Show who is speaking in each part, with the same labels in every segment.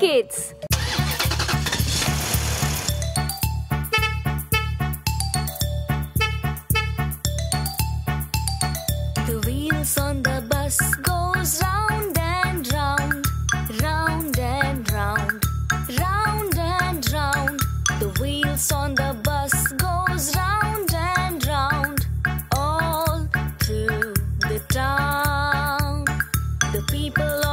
Speaker 1: Kids.
Speaker 2: The wheels on the bus goes round and round, round and round, round and round. The wheels on the bus goes round and round, all through the town. The people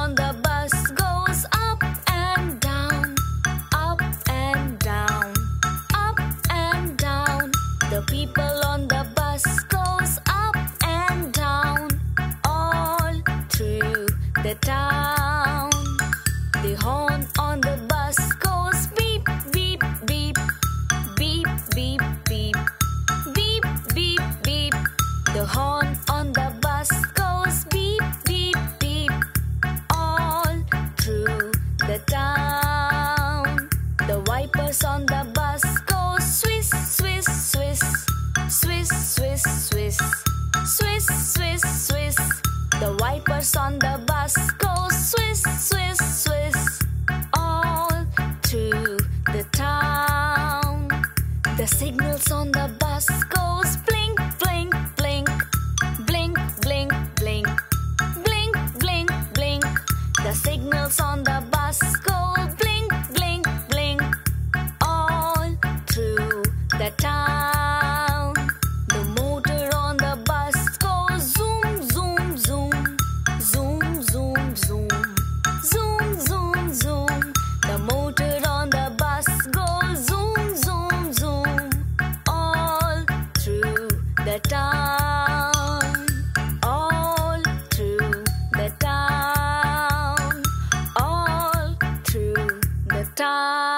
Speaker 2: The horn on the bus goes beep, beep, beep, all through the town. The wipers on the bus go swish, swish, swish, swish, swish, swish, swish, swish, swish. The wipers on the signals on the bus. Go blink, blink, blink, all through the town. The motor on the bus goes zoom, zoom, zoom, zoom, zoom, zoom, zoom, zoom, zoom. The motor on the bus goes zoom, zoom, zoom, all through the town, time.